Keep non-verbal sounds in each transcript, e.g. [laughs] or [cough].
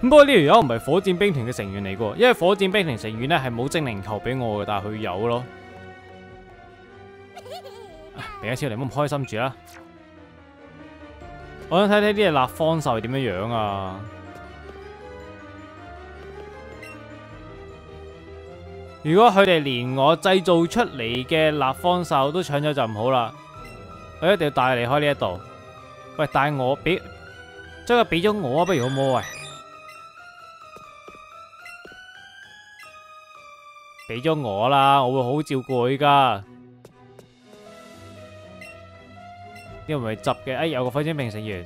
不過呢條友唔係火箭兵团嘅成員嚟噶，因為火箭兵团成員咧係冇精靈球俾我嘅，但係佢有咯。俾一次你唔好咁開心住啦。我想睇睇啲嘢立方獸係點樣樣啊！如果佢哋連我製造出嚟嘅立方獸都搶咗就唔好啦。我一定要帶佢離開呢一度。喂，帶我俾將佢俾咗我啊，不如好唔好喂？俾咗我啦，我會好照顧佢噶。因為執嘅，哎，有個火箭兵成員，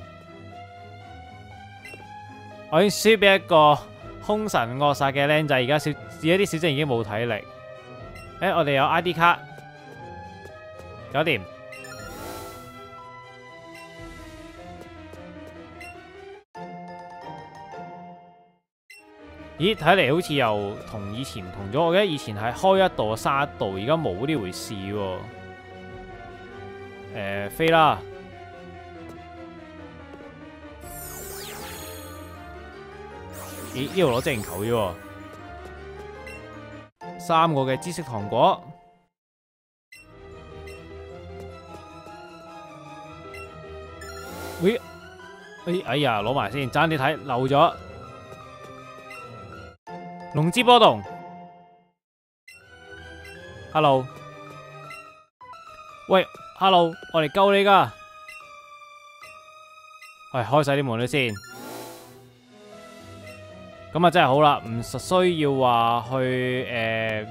我已經輸俾一個凶神惡煞嘅僆仔，而家小而家啲小精已經冇體力。哎，我哋有 ID 卡，搞掂。咦，睇嚟好似又同以前唔同咗。我記得以前係開一道殺一道，而家冇呢回事喎。誒，飛啦！咦，呢度攞精靈球啫，三個嘅知識糖果。喂，哎哎呀，攞埋先，爭啲睇漏咗。龍之波動，Hello，喂，Hello，我嚟救你噶，喂，開晒啲門啦先，咁啊真係好啦，唔实需要話去誒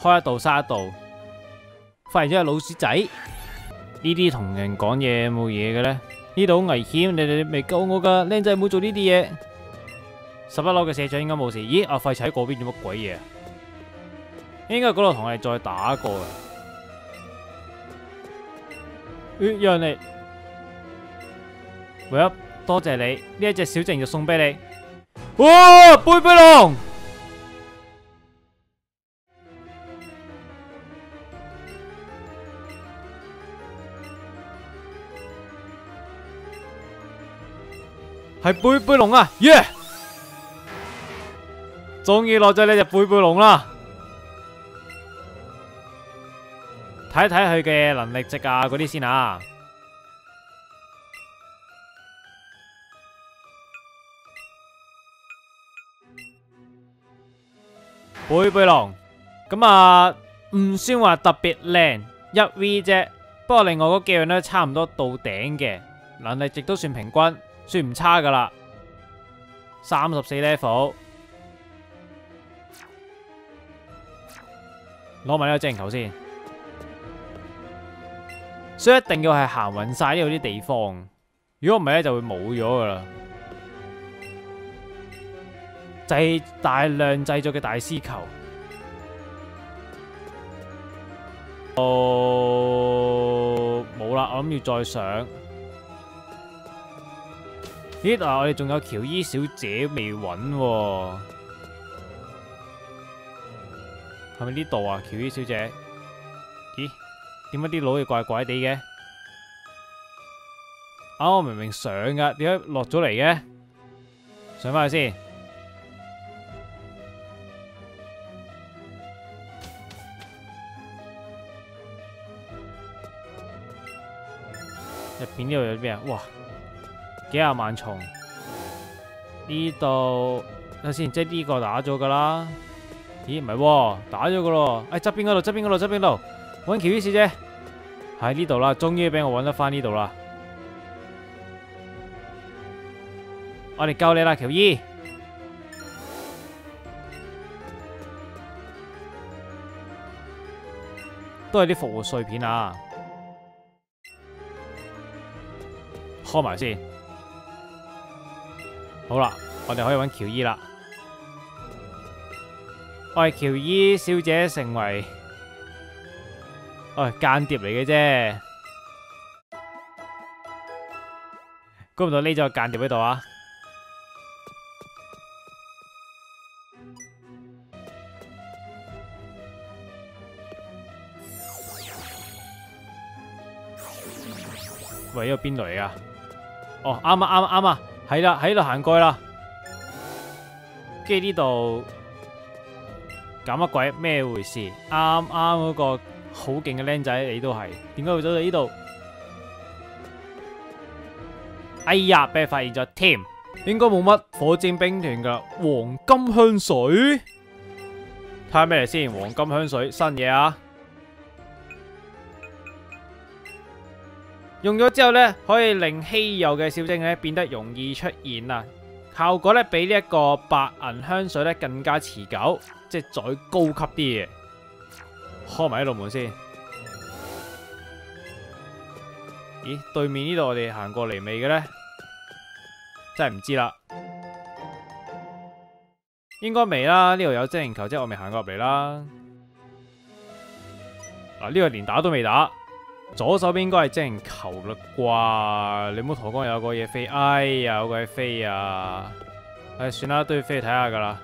開一道閂一道，發現咗係老鼠仔，呢啲同人講嘢冇嘢嘅咧，呢度好危險，你哋未救我噶，靚仔唔好做呢啲嘢。十一樓嘅社長應該冇事。咦，阿廢柴喺嗰邊做乜鬼嘢？應該嗰度同我哋再打過嘅。咦，有人嚟？喂，多謝你，呢一隻小靜就送俾你。哇，貝貝龍！係貝貝龍啊，耶！終於攞咗呢隻貝貝龍啦，睇睇佢嘅能力值啊，嗰啲先啊。貝貝龍，咁啊唔算話特別靚，一 V 啫。不過另外嗰幾樣咧差唔多到頂嘅，能力值都算平均，算唔差噶啦。三十四 level。攞埋呢个精球先，所以一定要係行匀晒呢度啲地方，如果唔係咧就會冇咗噶啦。製大量製作嘅大师球，哦，冇啦，我諗要再上。咦，嗱，我哋仲有喬伊小姐未揾喎。係咪呢度啊，喬伊小姐？咦，點解啲佬嘢怪怪地嘅？啊，我明明上噶，點解落咗嚟嘅？上翻去先。呢度有啲咩啊？哇，幾廿萬重。呢度睇下先，即系呢個打咗噶啦。咦，唔係，打咗噶咯，哎，側邊嗰度，側邊嗰度，側邊度，搵喬伊小姐，喺呢度啦，終於俾我搵得翻呢度啦，我哋救你啦，喬伊，都係啲复活碎片啊，開埋先，好啦，我哋可以搵喬伊啦。我係喬伊小姐，成為，哦間諜嚟嘅啫，估唔到呢隻間諜喺度啊！喂，呢個邊度嚟啊？哦，啱啊，啱啊，啱啊，係啦，喺度行過啦。跟住呢度搞乜鬼？咩回事？啱啱嗰個好勁嘅僆仔，你都係點解會走到呢度？哎呀，俾人發現咗添，應該冇乜火箭兵團噶。黃金香水，睇下咩嚟先？黃金香水新嘢啊！用咗之後呢，可以令稀有嘅小精靈變得容易出現啊！效果呢，比呢一個白銀香水呢更加持久，即係再高級啲嘅。開埋呢度門先。咦？對面呢度我哋行過嚟未嘅呢？真係唔知啦。應該未啦。呢度有精靈球，即係我未行過入嚟啦。嗱，呢個連打都未打。左手邊應該係精靈球啦啩，你唔好同我講有個嘢飛，哎呀有個嘢飛啊！唉，算啦，都要飛去睇下噶啦。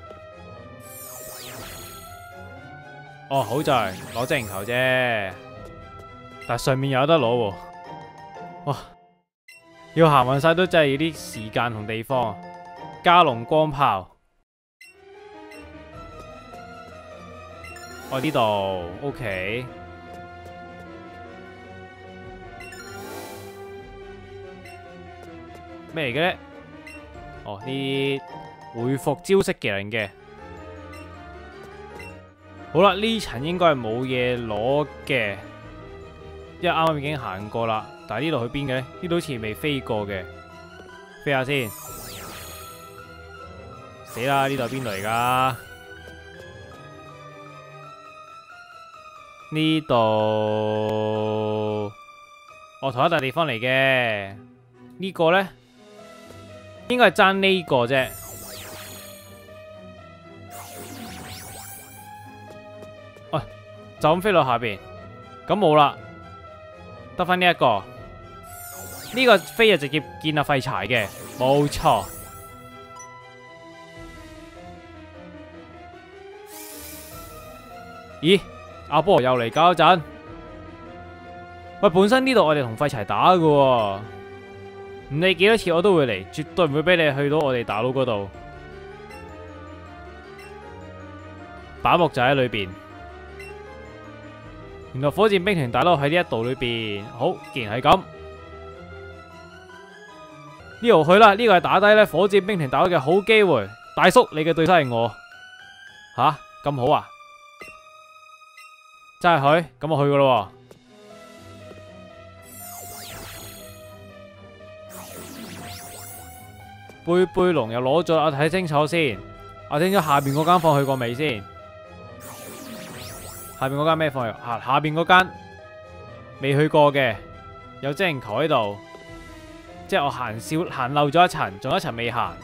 哦，好在攞精靈球啫，但係上面有得攞喎。哇，要行勻晒都真係要啲時間同地方。加龍光炮，我呢度，OK。咩嚟嘅咧？哦，啲回復招式技能嘅。好啦，呢層應該係冇嘢攞嘅，因為啱啱已經行過啦。但係呢度去邊嘅咧？呢度好似未飛過嘅，飛下先。死啦！呢度係邊度嚟噶？呢度，我同一笪地方嚟嘅。呢個咧？應該係爭呢個啫，喂，就咁飛落下边，咁冇啦，得翻呢一個，呢個飛就直接見下廢柴嘅，冇錯。咦，阿波又嚟搞阵，喂，本身呢度我哋同廢柴打㗎。唔理幾多次我都會嚟，絕對唔會俾你去到我哋大佬嗰度。把木就喺裏邊，原來火箭兵團大佬喺呢一度裏邊。好，既然係咁，呢度去啦。呢個係打低咧火箭兵團大佬嘅好機會。大叔，你嘅對手係我，吓咁好啊？真係去，咁我去噶咯。貝貝龍又攞咗，我睇清楚先。我聽咗下邊嗰間房去過未先？下邊嗰間咩房？下下邊嗰間未去過嘅，有精靈球喺度，即係我行少行漏咗一層，仲有一層未行。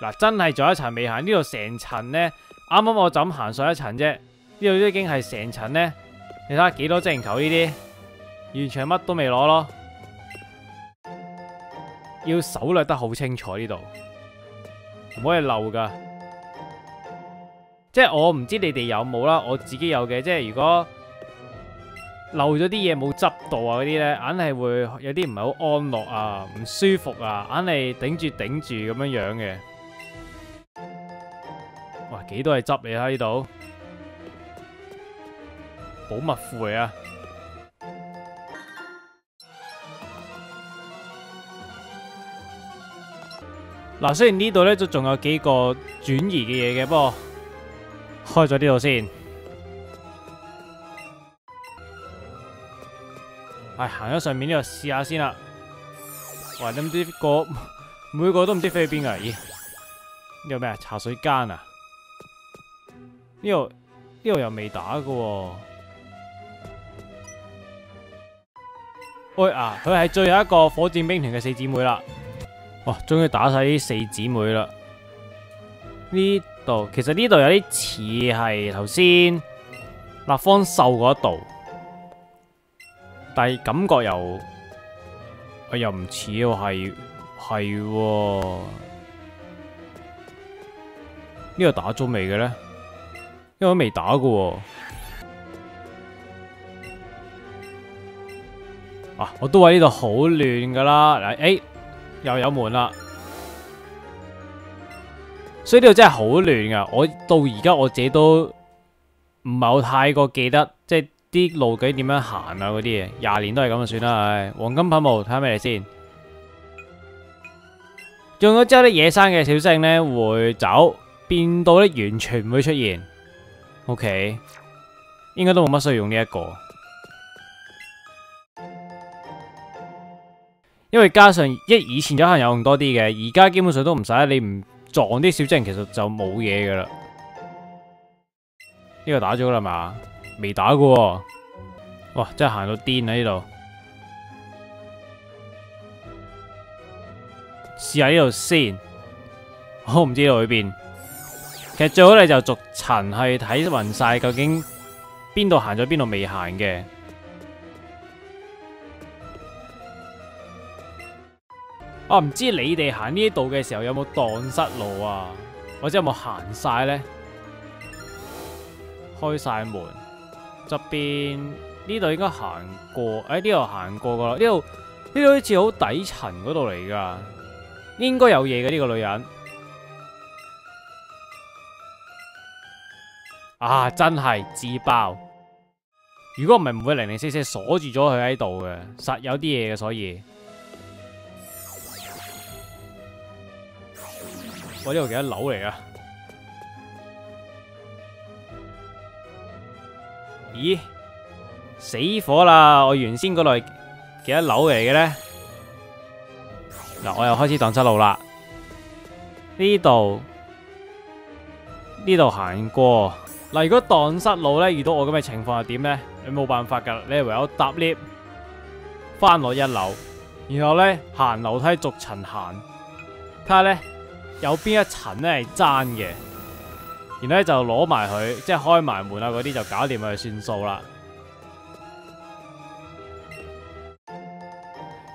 嗱，真係仲有一層未行，呢度成層呢。啱啱我就咁行上一層啫，呢度都已經係成層呢。你睇下幾多精靈球呢啲，完全乜都未攞咯。要手略得好清楚呢度，唔可以漏噶。即係我唔知你哋有冇啦，我自己有嘅。即係如果漏咗啲嘢冇執到啊嗰啲呢，硬係會有啲唔係好安樂啊，唔舒服啊，硬係頂住頂住咁樣樣嘅。几，多係執你喺呢度？寶物庫嚟啊！嗱，雖然呢度咧都仲有幾個轉移嘅嘢嘅，不過開咗呢度先。唉行咗上面呢度試下先啦。哇，你唔知個 [laughs] 每個都唔知飞去边噶？咦？呢個咩啊？茶水間啊？呢度呢度又未打㗎喎，喂啊！佢係最後一個火箭兵團嘅四姊妹啦，哇！終於打晒啲四姊妹啦。呢度其實呢度有啲似係頭先立方獸嗰度，但係感覺又，我又唔似喎，係係喎。呢度打咗未嘅呢？因為我未打過。啊！我都話呢度好亂噶啦。嗱，诶，又有門啦。所以呢度真係好亂噶。我到而家我自己都唔係好太過記得，即係啲路究竟點樣行啊嗰啲嘢。廿年都係咁就算啦。唉，黃金噴霧睇下咩先。用咗之後，啲野生嘅小精靈呢會走。變到咧完全唔會出現，OK，應該都冇乜需要用呢一個，因為加上一以前就可能有用多啲嘅，而家基本上都唔使，你唔撞啲小精靈，其實就冇嘢噶啦。呢個打咗啦嘛？未打過，哇！真係行到癲喺呢度，試下呢度先，我唔知道去邊。其實最好你就逐層去睇匀晒，究竟邊度行咗，邊度未行嘅。我唔知你哋行呢度嘅時候有冇蕩失路啊，或者有冇行晒呢？開晒門，側邊呢度應該行過，誒呢度行過噶啦，呢度呢度好似好底層嗰度嚟噶，應該有嘢嘅呢個女人。啊！真係自爆，如果唔系唔會零零四四鎖住咗佢喺度嘅，實有啲嘢嘅，所以我呢度幾多樓嚟啊？咦？死火啦！我原先嗰度幾多樓嚟嘅咧？嗱，我又開始蕩失路啦。呢度呢度行過。嗱，如果荡失路咧，遇到我咁嘅情況係點咧？你冇辦法噶，你唯有搭 lift 翻落一樓，然後咧行樓梯逐層行，睇下咧有邊一層咧係爭嘅，然後咧就攞埋佢，即係開埋門啊嗰啲就搞掂佢算數啦。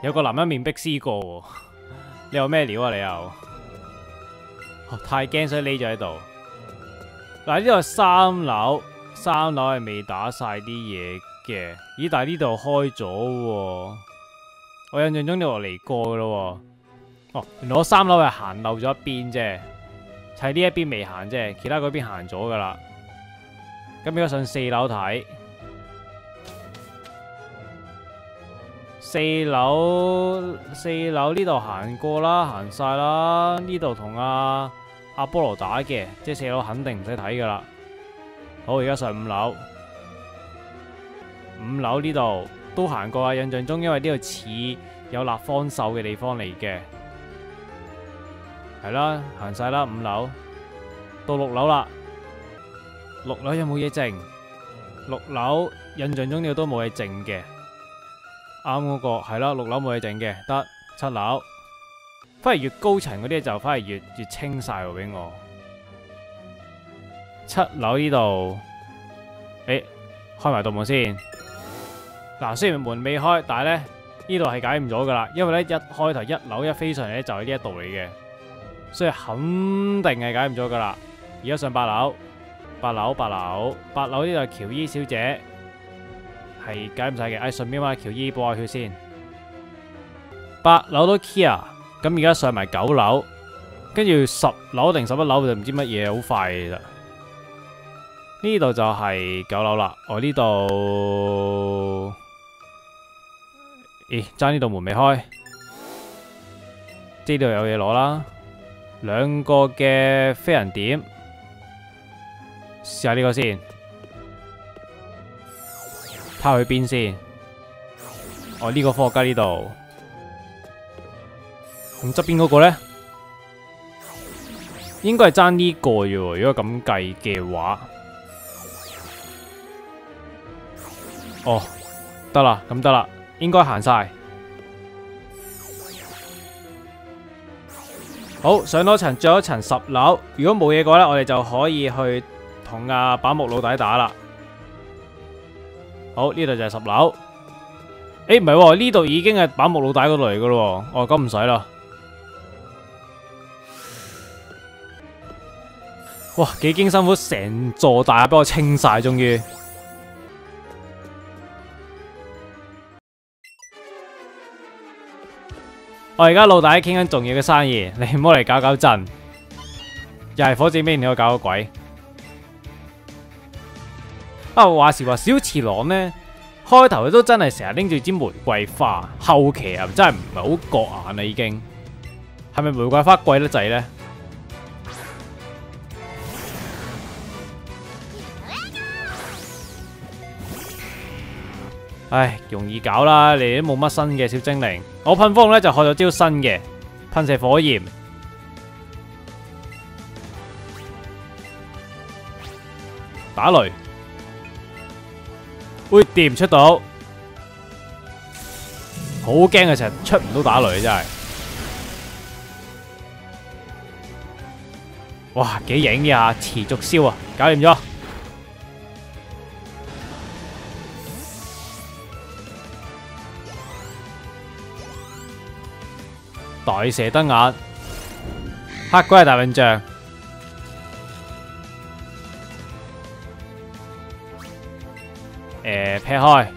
有個男人面壁思過，你有咩料啊？你又、太驚，所以匿咗喺度。嗱，呢度三樓，三樓係未打晒啲嘢嘅。咦，但係呢度開咗，我印象中呢度嚟過噶咯。哦，原來我三樓係行漏咗一邊啫，係呢一邊未行啫，其他嗰邊行咗噶啦。咁而家上四樓睇，四樓四樓呢度行過啦，行晒啦，呢度同阿。阿波羅打嘅，即係四樓肯定唔使睇噶啦。好，而家上五樓，五樓呢度都行過啊。印象中，因為呢度似有立方獸嘅地方嚟嘅，係啦，行晒啦。五樓到六樓啦，六樓有冇嘢剩？六樓印象中呢度都冇嘢剩嘅，啱嗰個係啦。六樓冇嘢剩嘅，得七樓。反而越高層嗰啲就反而越越清晒喎，俾我。七樓呢度，誒，開埋道門先。嗱，雖然門未開，但係咧呢度係解唔咗噶啦，因為咧一開頭一樓一飞上嚟咧就係呢一度嚟嘅，所以肯定係解唔咗噶啦。而家上八樓，八樓八樓八樓呢度係喬伊小姐，係解唔晒嘅。哎，順便話喬伊補下血先。八樓都 clear。咁而家上埋九樓，跟住十樓定十一樓就唔知乜嘢，好快啦。呢度就係九樓啦。我呢度，咦，爭呢度門未開，呢度有嘢攞啦。兩個嘅飛人點，試下呢個先，睇下去邊先。哦，呢個科學家呢度。咁側邊嗰個咧，應該係爭呢個嘅，如果咁計嘅話，哦，得啦，咁得啦，應該行晒。好，上多層，最後一層十樓。如果冇嘢嘅話咧，我哋就可以去同阿板木老大打啦。好，呢度就係十樓。誒唔係喎，呢度已經係板木老大嗰度嚟噶咯。哦，咁唔使啦。哇，幾經辛苦，成座大廈俾我清晒，終於。我而家老大傾緊重要嘅生意，你唔好嚟搞搞震。又係火箭兵，你可搞個鬼？啊，話時話小次郎呢，開頭佢都真係成日拎住支玫瑰花，後期啊真係唔係好覺眼啦，已經係咪玫瑰花貴得滯呢？唉，容易搞啦，你哋都冇乜新嘅小精靈。我噴風咧就學咗招新嘅，噴射火焰，打雷，會掂出到，好驚啊！成日出唔到打雷真係，哇，幾型呀！持續燒啊，搞掂咗。袋蛇灯眼，黑鬼大笨象，誒，劈開，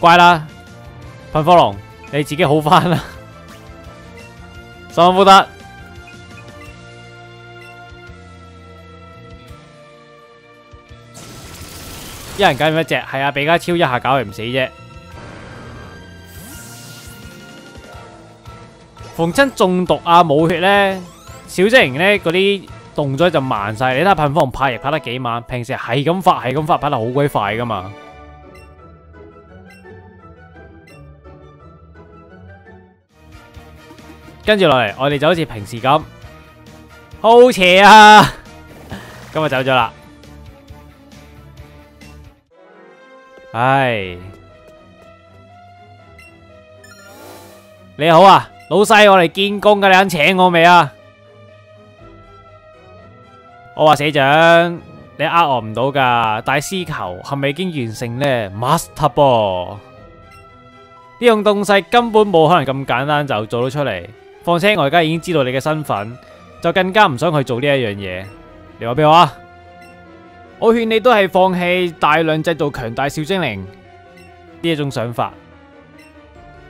乖啦，噴火龍，你自己好翻啦，收福得，一人搞掂一隻，係啊，比家超一下搞佢唔死啫。逢親中毒啊冇血咧，小精靈咧嗰啲動作就慢晒。你睇下噴火龍拍翼拍得幾慢，平時係咁發係咁發，拍得好鬼快噶嘛。跟住落嚟，我哋就好似平時咁，好邪啊！今日走咗啦，唉，你好啊！老细，我嚟見工噶，你肯請我未啊？我話社長，你呃我唔到噶，大師球係咪已經完成呢？Master 噃，呢種東西根本冇可能咁簡單就做到出嚟。况且我而家已經知道你嘅身份，就更加唔想去做呢一樣嘢。你話俾我啊？我勸你都係放棄大量製造強大小精靈呢一種想法。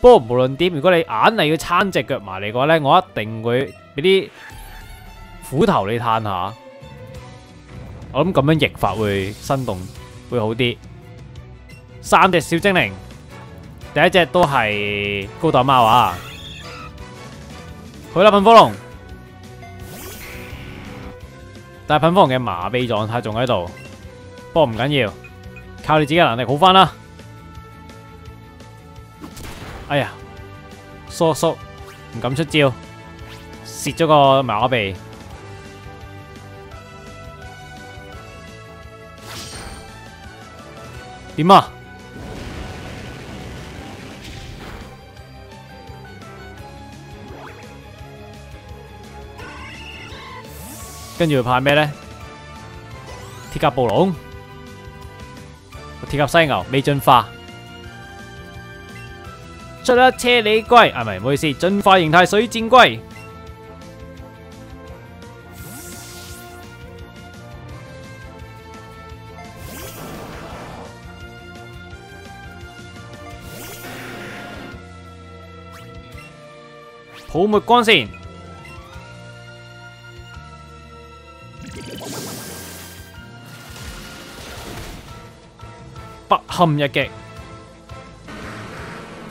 不過無論點，如果你硬係要撐隻腳埋嚟嘅話咧，我一定會俾啲斧頭你嘆下。我諗咁樣譯法會生動，會好啲。三隻小精靈，第一隻都係高達貓啊！好啦，噴火龍，但係噴火龍嘅麻痹狀態仲喺度，不過唔緊要，靠你自己嘅能力好翻啦。哎呀，疏疏唔敢出招，蝕咗個馬鼻。點啊？跟住會派咩咧？鐵甲暴龍，鐵甲犀牛未進化。出一車你龜，啊咪，唔好意思，進化形態水箭龟，泡沫光線，不堪一击。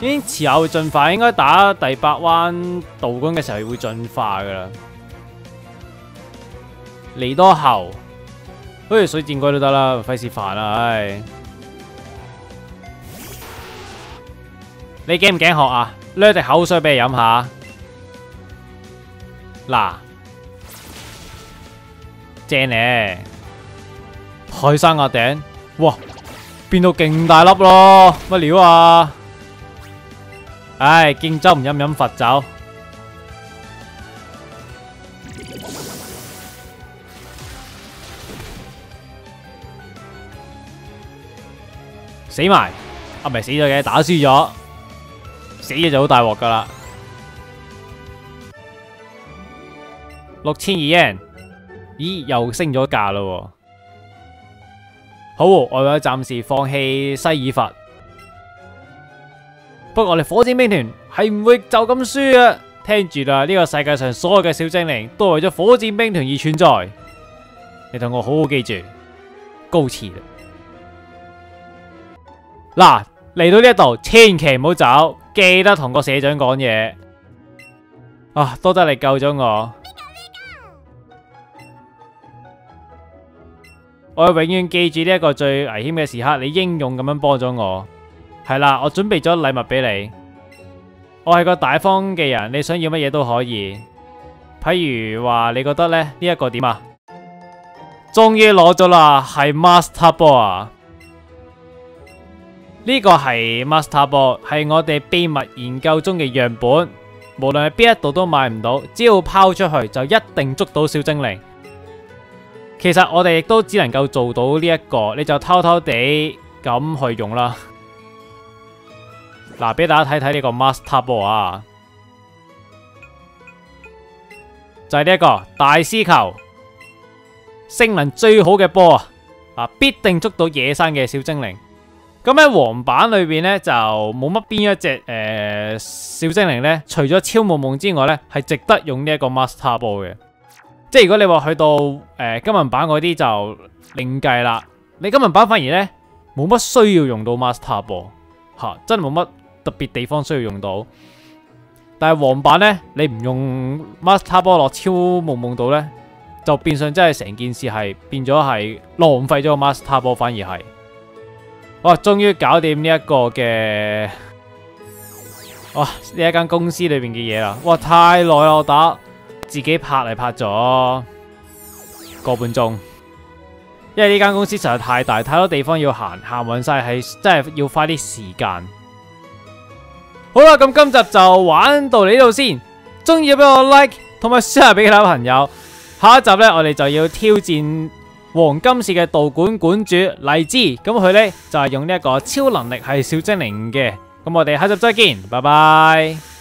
已經遲下會進化，應該打第八彎道館嘅時候會進化噶啦。嚟多后，不如水箭龟都得啦，費事煩啦，唉。你驚唔驚學啊？攞啲口水俾你飲下。嗱，正咧，海山壓頂，哇，變到勁大粒咯，乜料啊？唉，荊州唔飲飲佛酒，死埋，啊咪死咗嘅，打輸咗，死咗就好大鑊噶啦。六千二円咦，又升咗價咯。好，我會暫時放棄西爾佛。不過我哋火箭兵團係唔會就咁輸啊！聽住啦，呢個世界上所有嘅小精靈都為咗火箭兵團而存在。你同我好好記住，高詞啦。嗱，嚟到呢一度，千祈唔好走，記得同個社長講嘢。啊，多得你救咗我。我永遠記住呢一個最危險嘅時刻，你英勇咁樣幫咗我。係啦，我準備咗禮物俾你。我係個大方嘅人，你想要乜嘢都可以。譬如話，你覺得咧呢一個點啊？終於攞咗啦，係 Master Ball 啊！呢個係 Master Ball，係我哋秘密研究中嘅樣本。無論係邊一度都買唔到，只要拋出去就一定捉到小精靈。其實我哋亦都只能夠做到呢一個，你就偷偷地咁去用啦。嗱，俾大家睇睇呢個 Master Ball 啊，就係呢一個大师球，性能最好嘅波啊！啊，必定捉到野生嘅小精靈。咁喺黃版裏邊呢，就冇乜邊一隻誒、呃、小精靈呢，除咗超夢夢之外呢，係值得用呢一個 Master Ball 嘅。即係如果你話去到誒、呃、金文版嗰啲就另計啦，你金文版反而咧冇乜需要用到 Master Ball 吓，真系冇乜特別地方需要用到。但係黃版呢，你唔用 Master Ball 落超夢夢到呢，就變相真係成件事係變咗係浪費咗個 Master Ball，反而係哇，終於搞掂呢一個嘅哇呢一間公司裏面嘅嘢啦，哇太耐啦我打。自己拍嚟拍咗個半鐘，因為呢間公司實在太大，太多地方要行，行運晒係真係要花啲時間。好啦，咁今集就玩到呢度先，中意俾我 like 同埋 share 俾其他朋友。下一集呢，我哋就要挑战黄金市嘅道馆馆主荔枝，咁佢呢，就係、用呢一个超能力系小精灵嘅。咁我哋下集再见，拜拜。